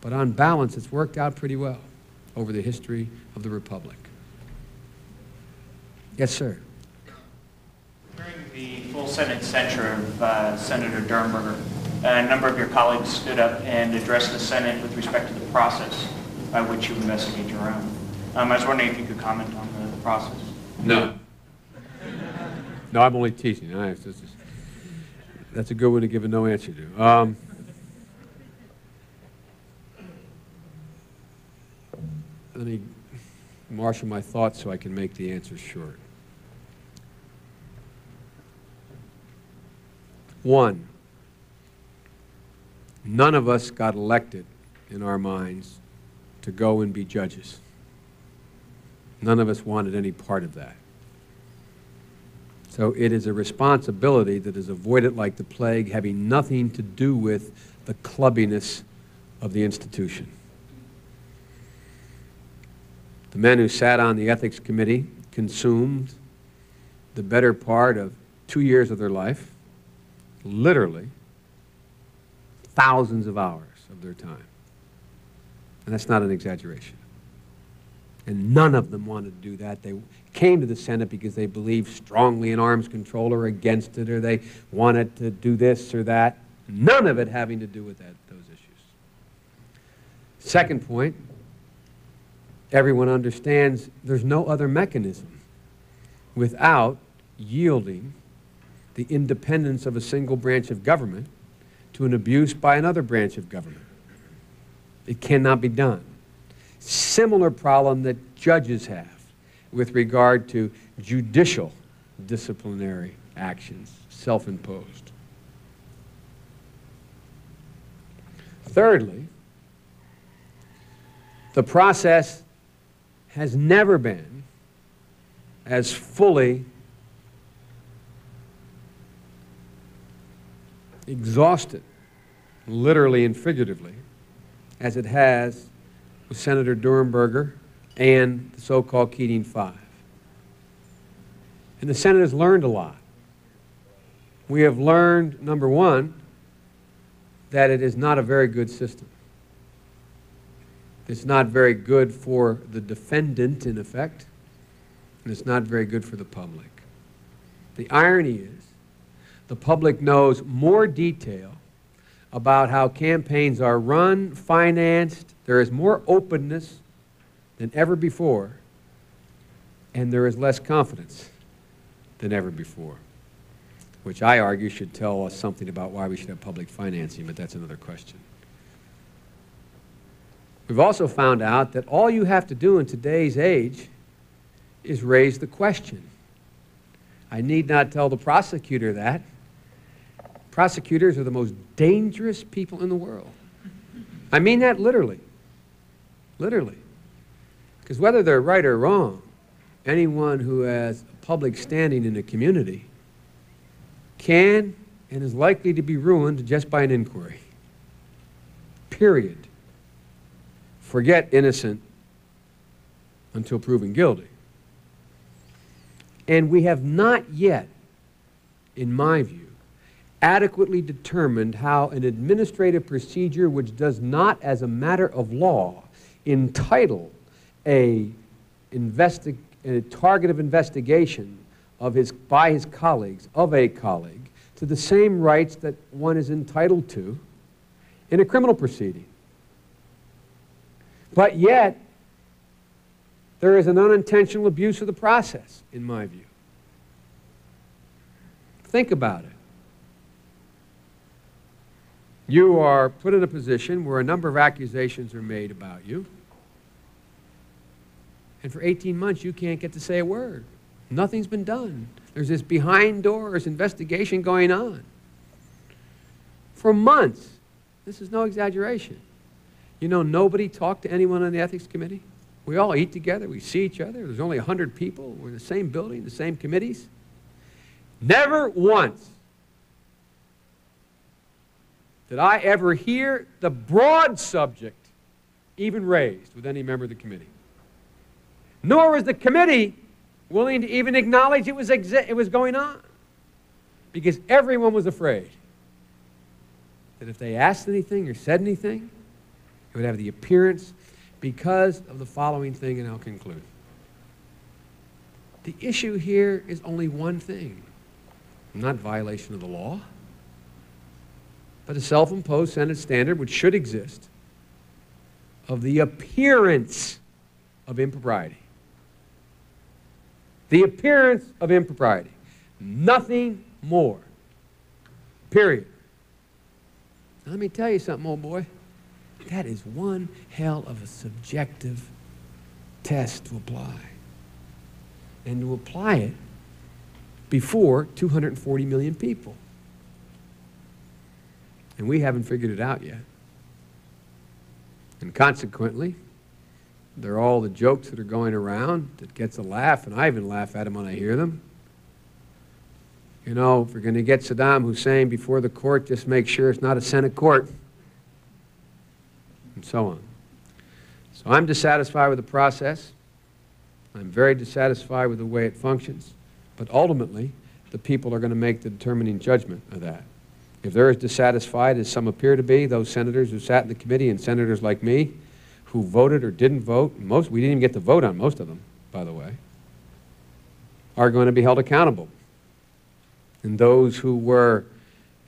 But on balance, it's worked out pretty well over the history of the Republic. Yes, sir. During the full Senate censure of uh, Senator Durenberger, a number of your colleagues stood up and addressed the Senate with respect to the process by which you investigate your own. Um, I was wondering if you could comment on the process. No. No, I'm only teasing. I- just- That's a good one to give a no answer to. Um, let me marshal my thoughts so I can make the answer short. One, none of us got elected in our minds to go and be judges. None of us wanted any part of that. So it is a responsibility that is avoided like the plague, having nothing to do with the clubbiness of the institution. The men who sat on the ethics committee consumed the better part of two years of their life, literally thousands of hours of their time. And that's not an exaggeration. And none of them wanted to do that. They came to the Senate because they believed strongly in arms control or against it, or they wanted to do this or that. None of it having to do with that, those issues. Second point everyone understands there's no other mechanism without yielding the independence of a single branch of government to an abuse by another branch of government. It cannot be done similar problem that judges have with regard to judicial disciplinary actions, self imposed. Thirdly, the process has never been as fully exhausted, literally and figuratively, as it has with Senator Durenberger and the so-called Keating Five. And the Senate has learned a lot. We have learned, number one, that it is not a very good system. It's not very good for the defendant, in effect, and it's not very good for the public. The irony is, the public knows more detail about how campaigns are run, financed. There is more openness than ever before, and there is less confidence than ever before, which I argue should tell us something about why we should have public financing, but that's another question. We've also found out that all you have to do in today's age is raise the question. I need not tell the prosecutor that. Prosecutors are the most dangerous people in the world. I mean that literally. Literally. Because whether they're right or wrong, anyone who has public standing in a community can and is likely to be ruined just by an inquiry. Period. Forget innocent until proven guilty. And we have not yet, in my view, adequately determined how an administrative procedure which does not, as a matter of law, entitle a, investi- a target of investigation of his, by his colleagues, of a colleague, to the same rights that one is entitled to in a criminal proceeding. But yet, there is an unintentional abuse of the process, in my view. Think about it. You are put in a position where a number of accusations are made about you. And for 18 months, you can't get to say a word. Nothing's been done. There's this behind doors investigation going on. for months. This is no exaggeration. You know, nobody talked to anyone on the ethics committee. We all eat together, we see each other. There's only 100 people. We're in the same building, the same committees. Never once did I ever hear the broad subject even raised with any member of the committee. Nor was the committee willing to even acknowledge it was, it was going on. Because everyone was afraid that if they asked anything or said anything, it would have the appearance because of the following thing, and I'll conclude. The issue here is only one thing not violation of the law, but a self imposed Senate standard which should exist of the appearance of impropriety. The appearance of impropriety. Nothing more. Period. Let me tell you something, old boy. That is one hell of a subjective test to apply. And to apply it before 240 million people. And we haven't figured it out yet. And consequently, there are all the jokes that are going around that gets a laugh, and I even laugh at them when I hear them. You know, if we're going to get Saddam Hussein before the court, just make sure it's not a Senate court. And so on. So I'm dissatisfied with the process. I'm very dissatisfied with the way it functions. But ultimately, the people are going to make the determining judgment of that. If they're as dissatisfied as some appear to be, those senators who sat in the committee and senators like me who voted or didn't vote, most, we didn't even get to vote on most of them, by the way, are going to be held accountable. And those who were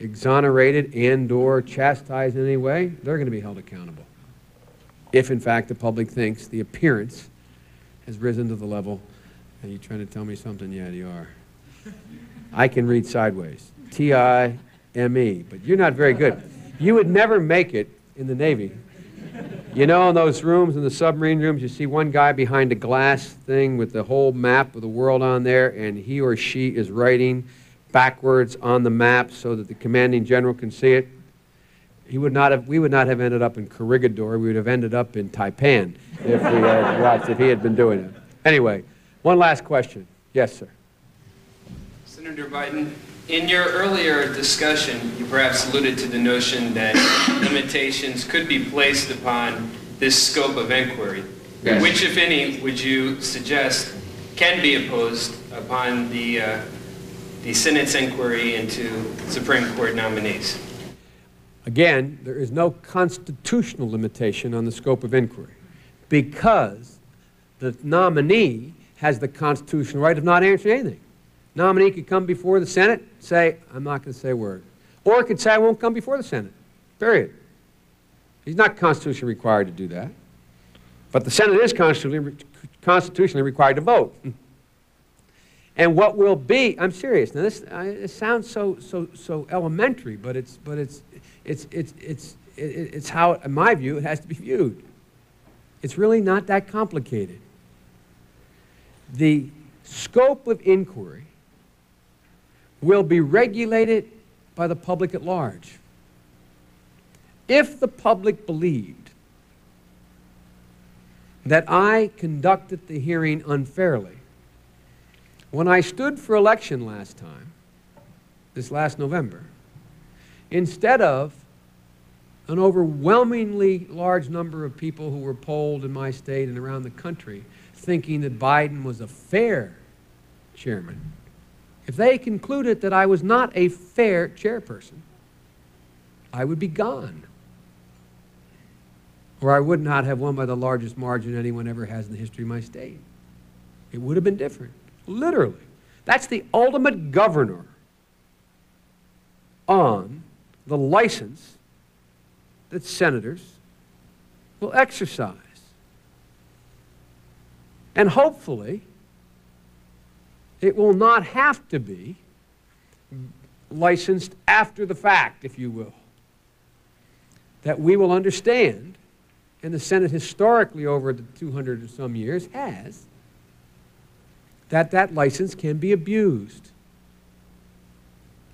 exonerated and or chastised in any way, they're going to be held accountable. If, in fact, the public thinks the appearance has risen to the level, are you trying to tell me something? Yeah, you are. I can read sideways. T I M E, but you're not very good. You would never make it in the Navy. You know, in those rooms, in the submarine rooms, you see one guy behind a glass thing with the whole map of the world on there, and he or she is writing backwards on the map so that the commanding general can see it. He would not have, we would not have ended up in Corregidor. We would have ended up in Saipan if we had [LAUGHS] watched, if he had been doing it. Anyway, one last question. Yes, sir. Senator Biden, in your earlier discussion, you perhaps alluded to the notion that [COUGHS] limitations could be placed upon this scope of inquiry. Yes. Which, if any, would you suggest can be imposed upon the, uh, the Senate's inquiry into Supreme Court nominees? Again, there is no constitutional limitation on the scope of inquiry because the nominee has the constitutional right of not answering anything. Nominee could come before the Senate, say, I'm not going to say a word. Or could say, I won't come before the Senate. Period. He's not constitutionally required to do that. But the Senate is constitutionally, constitutionally required to vote. And what will be, I'm serious. Now, this, I, sounds so, so, so elementary, but it's, but it's, it's, it's, it's, it, it's how, in my view, it has to be viewed. It's really not that complicated. The scope of inquiry will be regulated by the public at large. If the public believed that I conducted the hearing unfairly, when I stood for election last time, this last November, instead of an overwhelmingly large number of people who were polled in my state and around the country thinking that Biden was a fair chairman, if they concluded that I was not a fair chairperson, I would be gone. Or I would not have won by the largest margin anyone ever has in the history of my state. It would have been different. Literally. That's the ultimate governor on the license that senators will exercise. And hopefully, it will not have to be licensed after the fact, if you will. That we will understand, and the Senate historically over the 200 or some years has, that that license can be abused.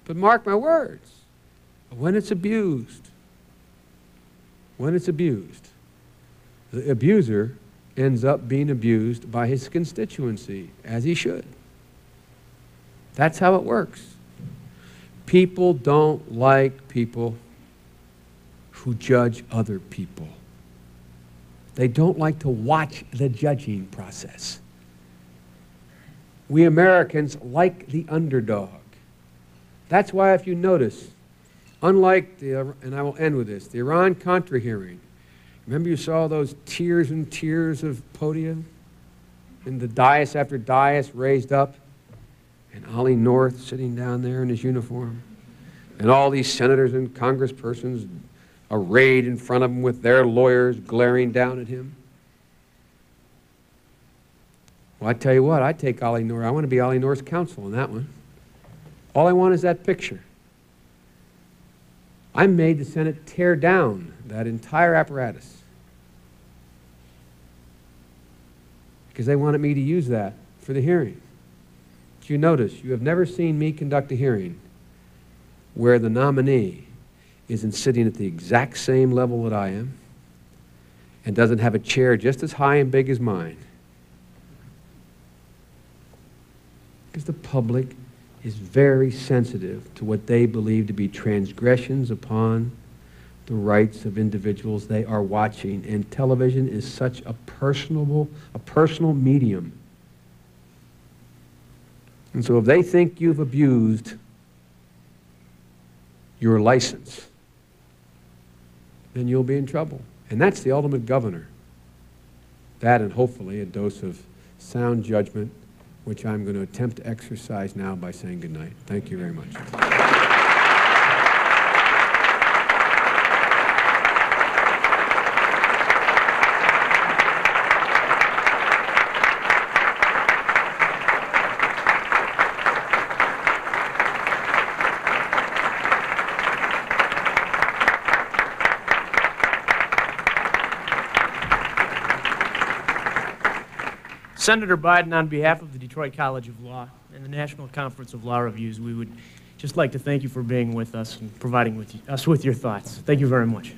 But mark my words, when it's abused, when it's abused, the abuser ends up being abused by his constituency, as he should. That's how it works. People don't like people who judge other people. They don't like to watch the judging process. We Americans like the underdog. That's why, if you notice, unlike the, and I will end with this, the Iran Contra hearing, remember you saw those tiers and tiers of podium? And the dais after dais raised up? And Ollie North sitting down there in his uniform? And all these senators and congresspersons arrayed in front of him with their lawyers glaring down at him? Well, I tell you what, I take Ollie North. I want to be Ollie North's counsel on that one. All I want is that picture. I made the Senate tear down that entire apparatus because they wanted me to use that for the hearing. You notice, you have never seen me conduct a hearing where the nominee isn't sitting at the exact same level that I am and doesn't have a chair just as high and big as mine. Because the public is very sensitive to what they believe to be transgressions upon the rights of individuals they are watching. And television is such a personable, a personal medium. And so if they think you've abused your license, then you'll be in trouble. And that's the ultimate governor. That and hopefully a dose of sound judgment, which I'm going to attempt to exercise now by saying goodnight. Thank you very much. Senator Biden, on behalf of the Detroit College of Law and the National Conference of Law Reviews, we would just like to thank you for being with us and providing with you, us with your thoughts. Thank you very much.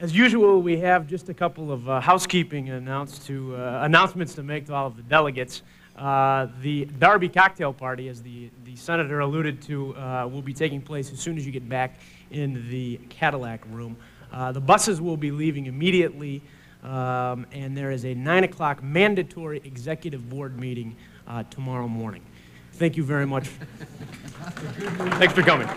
As usual, we have just a couple of uh, housekeeping to, uh, announcements to make to all of the delegates. Uh, the Derby cocktail party, as the, the senator alluded to, uh, will be taking place as soon as you get back in the Cadillac room. Uh, the buses will be leaving immediately, um, and there is a 9 o'clock mandatory executive board meeting uh, tomorrow morning. Thank you very much. Thanks for coming.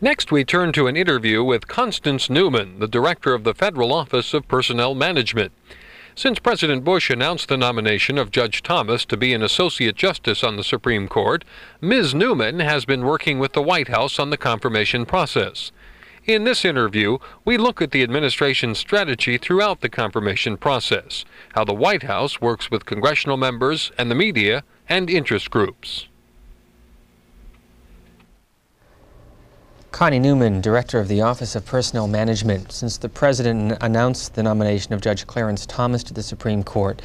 Next, we turn to an interview with Constance Newman, the director of the Federal Office of Personnel Management. Since President Bush announced the nomination of Judge Thomas to be an Associate Justice on the Supreme Court, Ms. Newman has been working with the White House on the confirmation process. In this interview, we look at the administration's strategy throughout the confirmation process, how the White House works with congressional members and the media and interest groups. Connie Newman, Director of the Office of Personnel Management. Since the President announced the nomination of Judge Clarence Thomas to the Supreme Court,